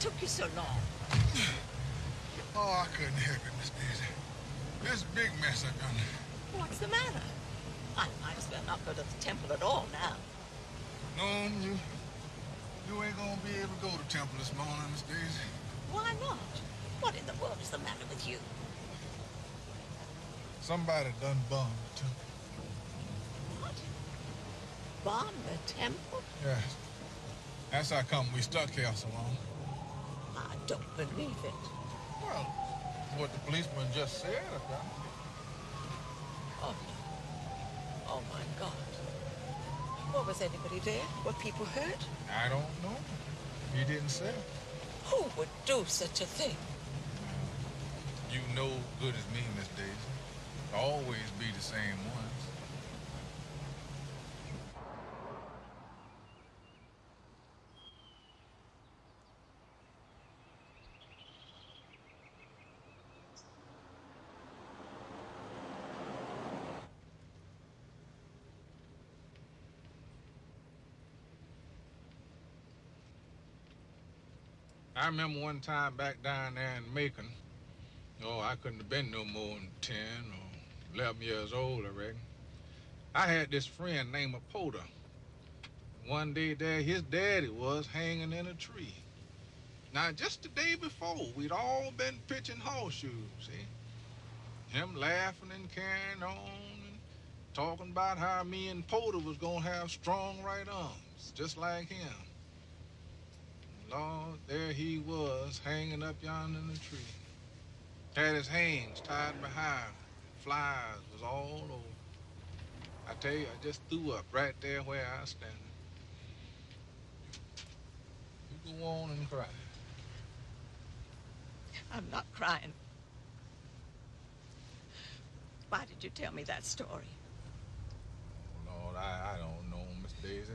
took you so long? Oh, I couldn't help it, Miss Daisy. This big mess I done. What's the matter? I might as well not go to the temple at all now. No, you, you ain't gonna be able to go to temple this morning, Miss Daisy. Why not? What in the world is the matter with you? Somebody done bombed the temple. What? Bomb the temple? Yes. That's how come we stuck here so long. I don't believe it. Well, what the policeman just said about it. Oh, no. Oh, my God. What, was anybody there? Were people hurt? I don't know. He didn't say. Who would do such a thing? You know good as me, Miss Daisy. Always be the same ones. I remember one time back down there in Macon. Oh, I couldn't have been no more than 10 or 11 years old, I reckon. I had this friend named Porter. One day there, his daddy was hanging in a tree. Now, just the day before, we'd all been pitching horseshoes, see? Him laughing and carrying on and talking about how me and Porter was gonna have strong right arms, just like him. Lord, there he was, hanging up yonder in the tree. Had his hands tied behind. Flies was all over. I tell you, I just threw up right there where I was standing. You go on and cry. I'm not crying. Why did you tell me that story? Lord, I, I don't know, Miss Daisy.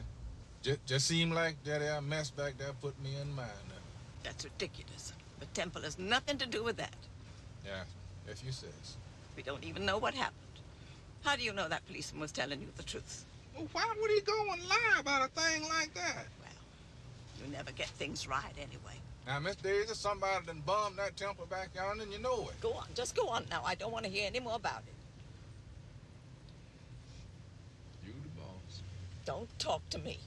Just, just seemed like that there mess back there put me in mind of it. That's ridiculous. The temple has nothing to do with that. Yeah, if you says. We don't even know what happened. How do you know that policeman was telling you the truth? Well, why would he go and lie about a thing like that? Well, you never get things right anyway. Now, Miss Daisy, somebody done bombed that temple back yonder, and you know it. Go on, just go on now. I don't want to hear any more about it. You the boss. Don't talk to me.